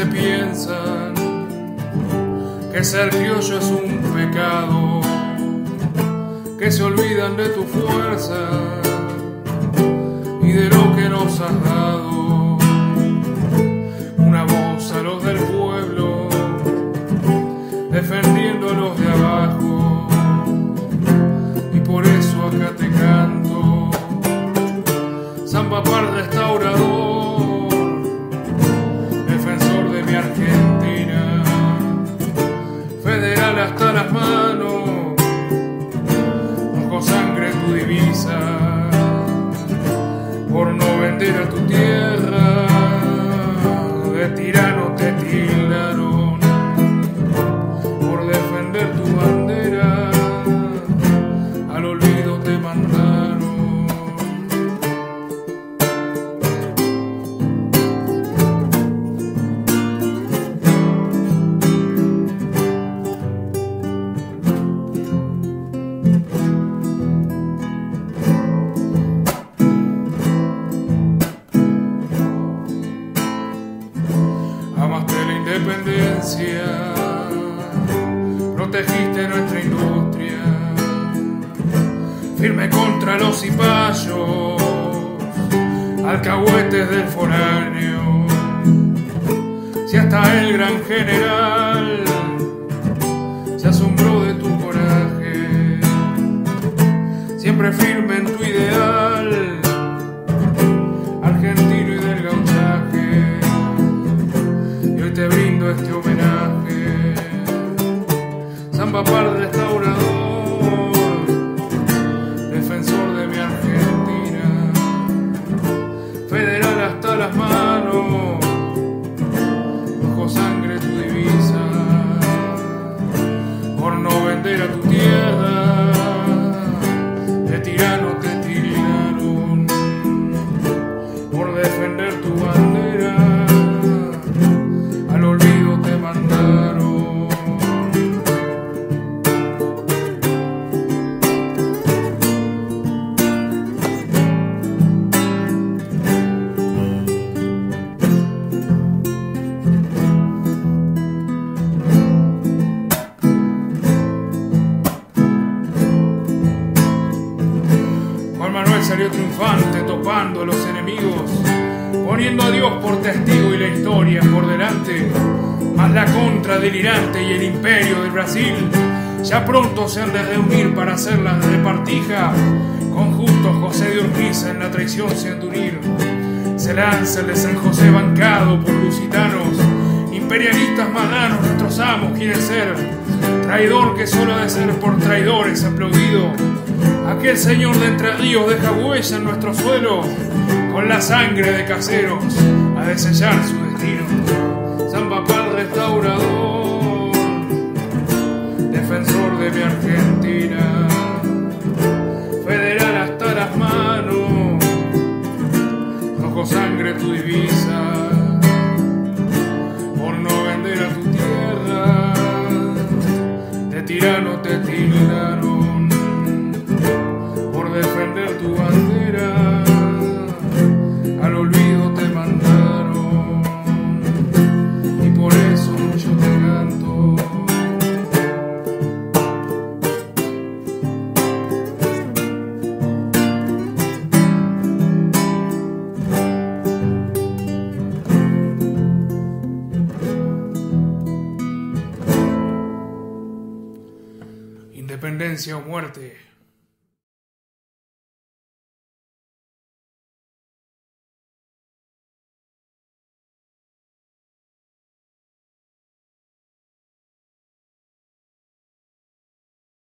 piensan que ser criollo es un pecado, que se olvidan de tu fuerza y de lo que nos has dado. Una voz a los del pueblo, defendiendo a los de abajo, y por eso acá te canto. San Papar restaurador, hasta las manos, con sangre tu divisa, por no vender a tu tierra, de tirano te tildaron, por defender tu bandera, al olvido te mandaron. Protegiste nuestra industria, firme contra los cipayos, alcahuetes del foráneo. Si hasta el gran general se asombró de tu coraje, siempre firme en tu ideal, este homenaje. San Papal restaurador, defensor de mi Argentina, federal hasta las manos, bajo sangre tu divisa, por no vender a tu tierra, salió triunfante topando a los enemigos, poniendo a Dios por testigo y la historia por delante. Mas la contra delirante y el imperio del Brasil ya pronto se han de reunir para hacerlas de repartija. Con justo José de Urquiza en la traición se han de unir. Se lanza el de San José bancado por lusitanos, imperialistas maganos, nuestros amos quieren ser. Traidor que solo ha de ser por traidores aplaudido. Aquel señor de Entre Ríos deja huella en nuestro suelo, con la sangre de caseros a desellar su destino. San Papal restaurador, defensor de mi Argentina, federal hasta las manos, rojo sangre tu divisa, por no vender a tu tierra, de tirano te tildaron defender tu bandera, al olvido te mandaron, y por eso yo te canto. Independencia o muerte.